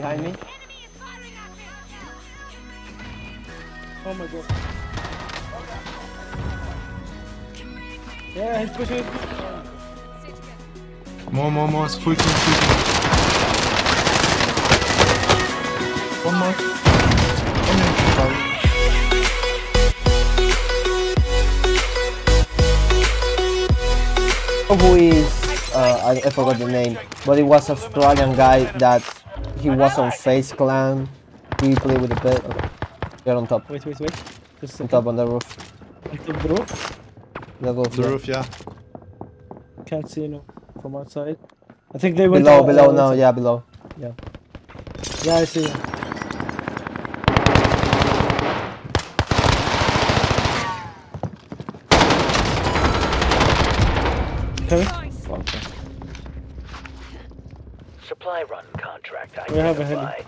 behind me. Oh my god. Yeah, he's pushing. More, more, more. It's full team. One more. One more. Who is, uh, I, I forgot the name, but it was an Australian guy that he was on FaZe Clan. He played with the bed. Okay. You're on top. Wait, wait, wait. Just a On top on the roof. On top of the roof. Level The roof, yeah. Can't see no from outside. I think they went Below, out- below uh, now, yeah, below. Yeah, Yeah, I see. Coming. Supply run contract We have a heli.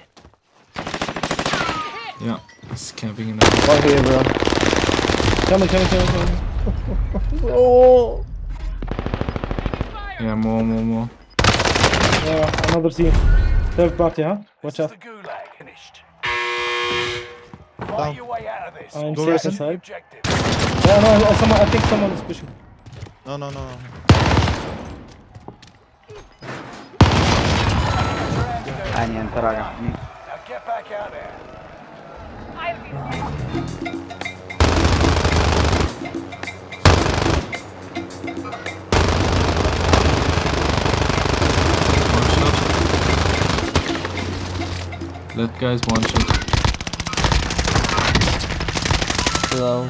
Yeah, he's camping in there. One here, bro. Coming, coming, coming, coming. Oh! Yeah, more, more, more. Yeah, another team. Third party, huh? Watch out. is the gulag finished. Down. Fight your way out of this. I'm Go safe racing. inside. Yeah, no, no, someone, I think someone is pushing. No, no, no, Ah, niente, raga. Now get back out there. One shot. That guy's one shot. Below.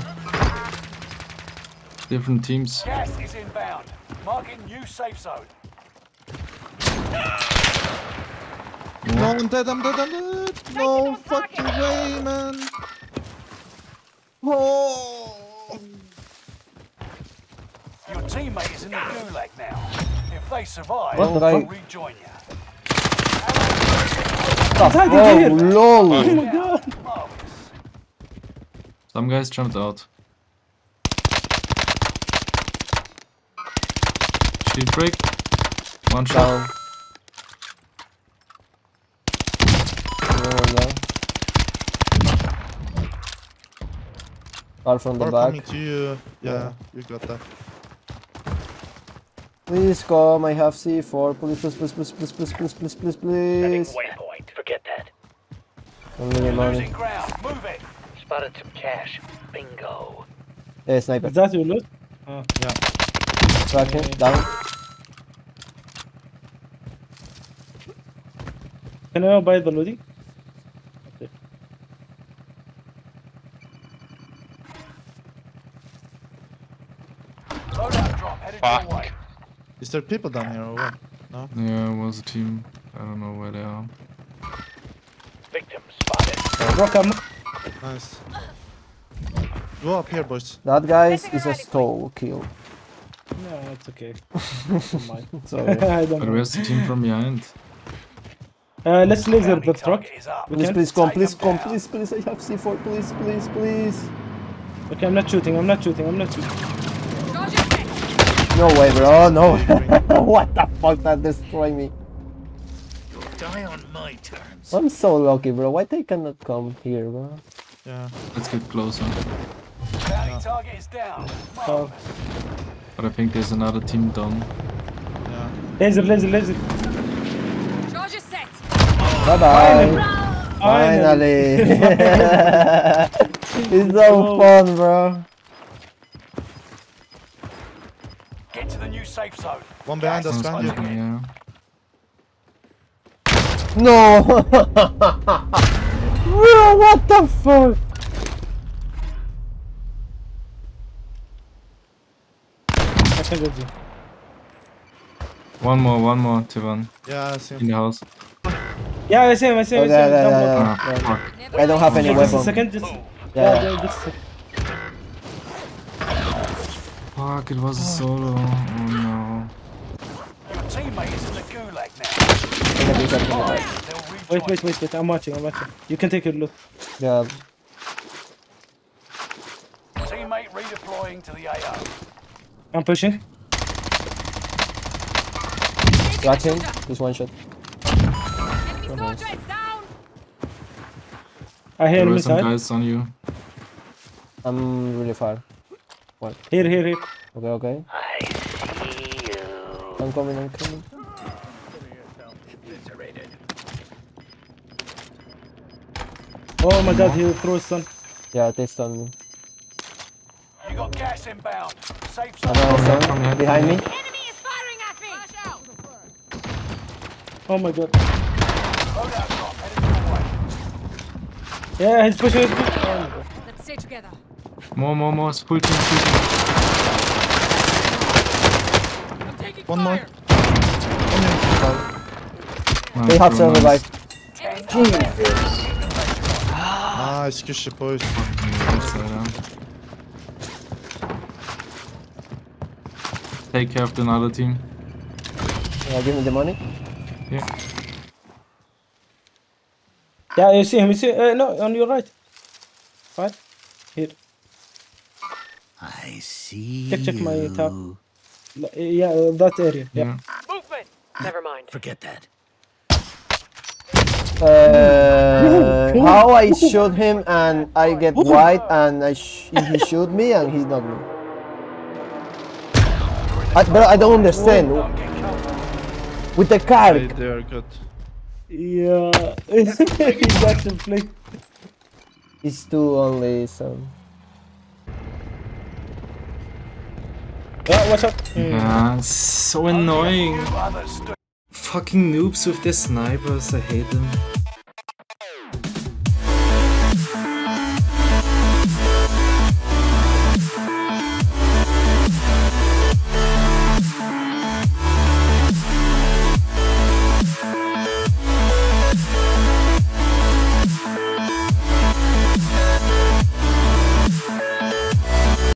Different teams. Gas is inbound. Marking new safe zone. No, I'm dead, I'm dead, I'm dead. No fucking way, man. Oh. Your teammate is in the gulag now. If they survive, What the they'll fuck? rejoin you. Oh, lol! Marvelous. Some guys jumped out. Shield break. One shot. Down. Another. Far from the Or back. coming to you. Yeah, you got that. Please come, I have C4. Please, please, please, please, please, please, please, please, please, Setting please. waypoint. Forget that. Only the You're money. losing ground. Move it. Spotted some cash. Bingo. Hey, sniper. Is that your loot? Uh, oh. Yeah. Tracking. Down. Can I buy the loading? Okay. Loadout drop headed your way. Is there people down here or what? No? Yeah, it was a team. I don't know where they are. Victim spotted. Rock am. Nice. Go up here, boys. That guy is a stole kill. No, it's okay. Don't. Sorry. I don't But know. where's the team from behind? Uh, let's laser the truck. target is up. We Please, please come, please come, down. please, please. I have C4. Please, please, please. Okay, I'm not shooting. I'm not shooting. I'm not shooting. No way, bro. Oh, no. what the fuck? That destroyed me. Die on my terms. I'm so lucky, bro. Why they cannot come here, bro? Yeah. Let's get closer. Bounty target is down. Oh, But I think there's another team down. Yeah. laser, laser, laser. Charge is set. Bye bye. Finally. it's so oh. fun, bro. Safe zone. One behind us, Gas is behind you. closing in. Yeah. No. bro, what the fuck? I can get you. One more, one more, Tivan. Yeah, I see In the house. Yeah, I see him. I see him. Oh, I see yeah, him. yeah, Jump yeah, up. Ah, yeah. fuck. I don't have any Just a weapon. second. Just. Yeah. Yeah, yeah, just a second. Fuck, it was a solo. Oh no. Your teammate is in the gulag now. I can do something Survive, about it. they'll rejoin Wait, wait, wait, wait. I'm watching. I'm watching. You can take a look. Yeah. Teammate redeploying to the AO. I'm pushing. Watch him. Just one shot. Enemy soldier is down. I hear There him were some guys on you. I'm really far. What? Here, here, here. Okay, okay. I see you. I'm coming, I'm coming. Oh my god, he threw his son. Yeah, they stunned me. You got gas inbound. Safe zone. Another From stun behind. behind me. Enemy is firing at me! Flash out! Oh my god. Loadout drop headed your way. Yeah, he's pushing, he's pushing. Oh my god. Let's stay together. More, more, more. Full team, full team. I'm One more. They have bro, to nice. revive. Ah, est-ce que je sais pas. je- Yes, I am. Take care of the other team. Yeah, give me the money. Yeah. Yeah, you see him, you see uh, no, on your right. Right? Here. I see Check, check my top. Yeah, uh, that area. Yeah. Yeah. Movement! Never mind. Forget that. Uh, how I shoot him and I get white and I sh he shoot me and he's not me. I, but I don't understand. With the They, car, they are good. Yeah. he's actually playing. it's two only, so. Oh, yeah, watch out. Yeah, so annoying. Fucking noobs with their snipers, I hate them.